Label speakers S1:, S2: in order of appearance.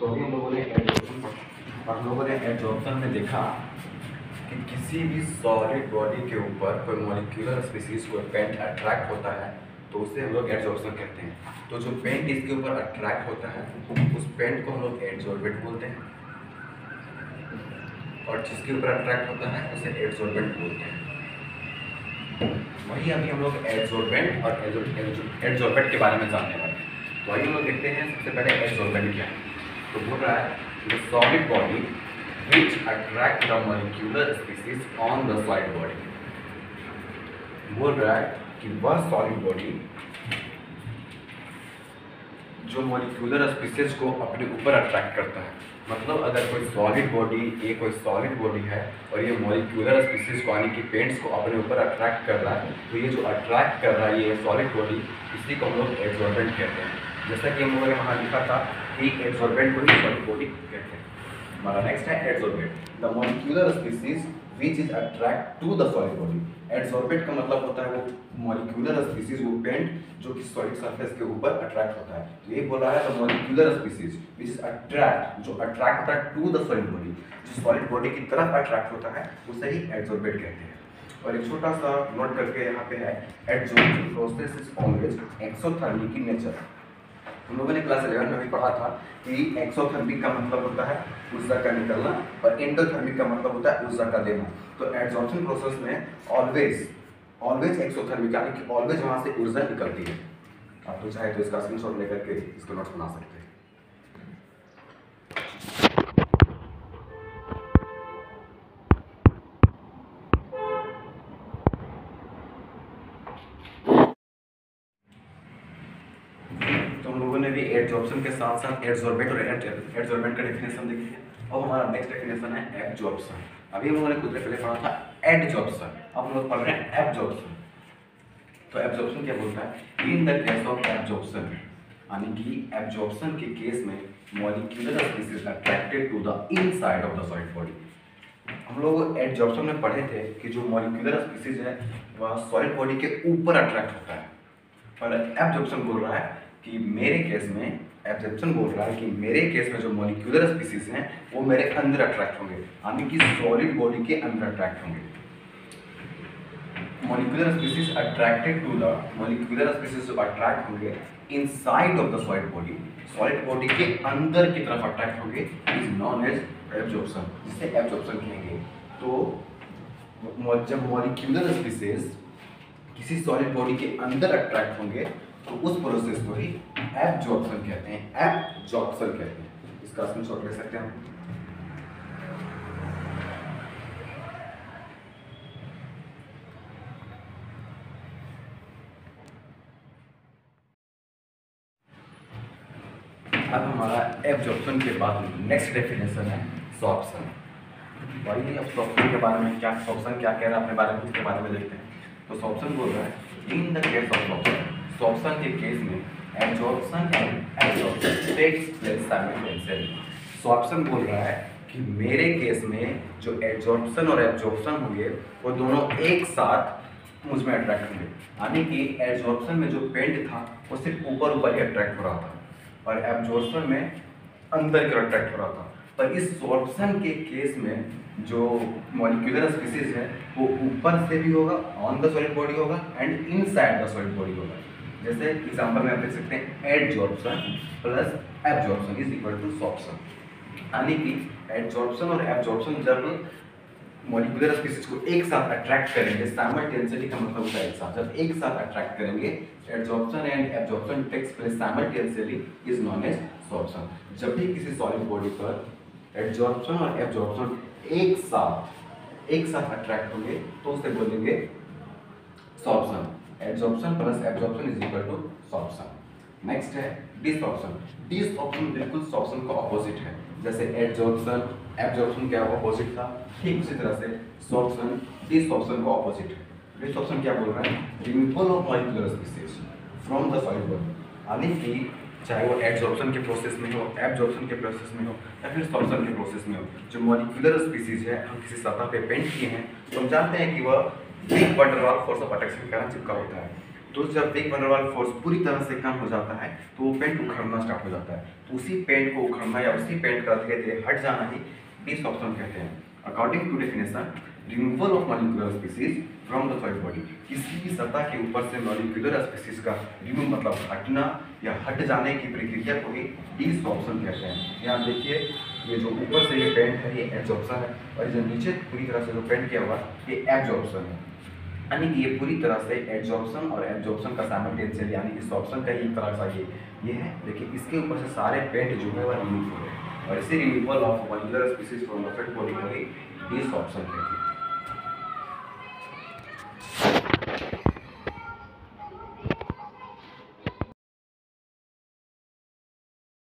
S1: तो अभी हम लोगों ने और हम लोगों ने एडजॉर्प्शन में देखा कि किसी भी सॉलिड बॉडी के ऊपर कोई मॉलिक्यूलर स्पीसीज कोई पेंट अट्रैक्ट होता है तो उसे हम लोग एडजॉर्प्शन कहते हैं। तो जो पेंट इसके ऊपर अट्रैक्ट होता है, उस पेंट को हम लोग एडजॉर्बेंट बोलते हैं। और जिसके ऊपर अट्रैक्ट होता है, उसे एडजॉर्बेंट बोलते हैं। वही अभी हम लोग एडजॉर्बेंट और एडजॉर्बेंट के बारे में जानने वाले हैं। तो आइए हम लोग देखते हैं सबसे पहले एडजॉर्बेंट क्या है। तो बोल रहा है the solid body which attract the molecular species on the solid body. बोल रहा है कि वह सॉलिड बॉडी जो मॉलिक्यूलर स्पीसीज को अपने ऊपर अट्रैक्ट करता है। मतलब अगर कोई सॉलिड बॉडी ये कोई सॉलिड बॉडी है और ये मॉलिक्यूलर स्पीसीज को, यानी कि पेंट्स को अपने ऊपर अट्रैक्ट कर रहा है तो ये जो अट्रैक्ट कर रहा है, ये सॉलिड बॉडी इसी को हम लोग एब्जॉर्बेंट कहते हैं। जैसा कि हम लोगों ने वहाँ लिखा था कि एब्जॉर्बेंट को ही सॉलिड कहते हैं। हमारा नेक्स्ट है adsorbate the molecular species which is attract to the solid body adsorbate का मतलब होता है वो मॉलिक्यूलर स्पीसीज वो पेंट जो कि सॉलिड सरफेस के ऊपर अट्रैक्ट होता है। तो ये बोल है the molecular species which is attract जो अट्रैक्ट होता है टू द सॉलिड बॉडी जो सॉलिड बॉडी की तरफ़ अट्रैक्ट होता है, उसे ही एड्सॉर्बेट कहते हैं। और एक छोटा सा नोट करके यहाँ पे है adsorbing process is always exothermic in nature हम लोगों ने क्लास इलेवन में भी पढ़ा था कि एक्सोथर्मिक का मतलब होता है ऊर्जा का निकलना और एंडोथर्मिक का मतलब होता है ऊर्जा का देना। तो एड्जॉर्प्शन प्रोसेस में ऑलवेज ऑलवेज एक्सोथर्मिक यानी कि ऑलवेज वहाँ से ऊर्जा निकलती है। आप तो चाहे तो इसका स्क्रीनशॉट लेकर के इसको नोट्स बना सकते हैं। हम लोगों ने भी एडजॉर्प्शन के साथ साथ एड्सॉर्बेट और एड्सॉर्बेंट का डेफिनेशन देखी अब हमारा नेक्स्ट डेफिनेशन है एब्जॉर्प्शन अभी हम लोगों ने कुछ देर पहले पढ़ा था एडजॉर्प्शन अब हम लोग पढ़ रहे हैं एब्जॉर्प्शन तो एब्जॉर्प्शन क्या बोलता है? In the case of absorption यानी कि एब्जॉर्प्शन के केस में molecular species attracted to the inside of the solid body हम लोग एड्जॉर्प्शन में पढ़े थे कि जो मॉलिक्यूलर स्पीसीज है, वह सॉलिड बॉडी के ऊपर अट्रैक्ट होता है। और एब्जॉर्प्शन बोल रहा है कि मेरे केस में एब्जॉर्प्शन बोल रहा है कि मेरे केस में जो मॉलिक्यूलर स्पीसीज हैं, वो मेरे अंदर अट्रैक्ट होंगे। यानी कि सॉलिड बॉडी के अंदर अट्रैक्ट होंगे। Molecular species attracted to the molecular species जो अट्रैक्ट होंगे inside of the solid body solid body के अंदर की तरफ़ अट्रैक्ट होंगे इज़ नॉन एज एब्जॉर्प्शन जिसे एब्जॉर्प्शन कहेंगे। तो जब मॉलिक्यूलर स्पीसीज किसी सॉलिड बॉडी के अंदर अट्रैक्ट होंगे तो उस प्रोसेस को ही एब्जॉर्प्शन कहते हैं। एब्जॉर्प्शन कहते हैं। इसका स्क्रीनशॉट ले सकते हैं हम। अब हमारा एब्जॉर्प्शन के बाद नेक्स्ट डेफिनेशन है सॉर्प्शन वही अब सॉर्प्शन के बारे में क्या सॉर्प्शन क्या कह रहा है, अपने बारे में उसके बारे में देखते हैं। तो सॉर्प्शन बोल रहा है in the case of sorption sorption के केस में absorption and absorption takes place simultaneously sorption बोल रहा है कि मेरे केस में जो एब्जॉर्प्शन और एब्जॉर्प्शन होंगे, वो दोनों एक साथ मुझमें अट्रैक्ट होंगे। यानी कि एब्जॉर्प्शन में जो पेंट था, वो सिर्फ़ ऊपर ऊपर ही अट्रैक्ट हो रहा था, और एब्जॉर्प्शन में अंदर की अट्रैक्ट हो रहा था। पर इस सॉर्प्शन के केस में जो मॉलिक्यूलर स्पीसीज है, वो ऊपर से भी होगा ऑन द सॉलिड बॉडी होगा and inside the solid body होगा। जैसे एग्जांपल में आप देख सकते हैं adsorption plus absorption is equal to sorption यानी कि एडजॉर्प्शन और एब्जॉर्प्शन जब मॉलिक्यूलर स्पीसीज को एक साथ अट्रैक्ट करेंगे साइमल्टेनियसली का मतलब होता है एक साथ। जब एक साथ अट्रैक्ट करेंगे adsorption and absorption takes place simultaneously is known as sorption जब भी किसी सॉलिड बॉडी पर एडजॉर्प्शन और एब्जॉर्प्शन एक साथ एक साथ अट्रैक्ट होंगे तो उसे बोलेंगे sorption adsorption plus absorption is equal to sorption next है डिसऑप्शन डिसऑप्शन बिल्कुल सॉर्प्शन का ऑपोजिट है. जैसे एडजॉर्प्शन एब्जॉर्प्शन क्या ऑपोजिट था. ठीक उसी तरह से सॉर्प्शन डिसऑप्शन का ऑपोजिट है. डिसऑप्शन क्या बोल रहा है? Removal of molecular species from the body यानी कि चाहे वो एड्सॉर्प्शन के प्रोसेस में हो एब्जॉर्प्शन के प्रोसेस में हो, या फिर सॉर्प्शन के प्रोसेस में हो, जो मॉलिक्यूलर स्पीसीज है, हम किसी सतह पे पेंट किए हैं तो हम जानते हैं कि वह बटर रॉक फोर्स ऑफ़ अट्रैक्शन के कारण चिपका होता है। तो जब वेग वनरवाल फोर्स पूरी तरह से कम हो जाता है तो वो पेंट उखड़ना स्टार्ट हो जाता है। तो उसी पेंट को उखड़ना या उसी पेंट का धीरे धीरे हट जाना ही बीस ऑप्शन कहते हैं। According to definition removal of molecular species from the soil body किसी भी सतह के ऊपर से मॉलिकुलर स्पीसीज का रिमूव मतलब हटना या हट जाने की प्रक्रिया को ही डीस ऑप्शन कहते हैं। यहाँ देखिए, ये जो ऊपर से ये पेंट है, ये एब्जॉर्प्शन है। और जो नीचे पूरी तरह से जो पेंट किया हुआ ये एब्जॉर्प्शन है। यानी कि ये पूरी तरह से एड्जॉर्प्शन और एब्जॉर्प्शन का साइमल्टेनियसली यानी कि ऑप्शन का ही एक तरह सा ये ये है। लेकिन इसके ऊपर से सारे पेंट जो है वह रिमूव हो रहे हैं। और इसे removal of molecular species from the body को ही इस ऑप्शन कहते हैं।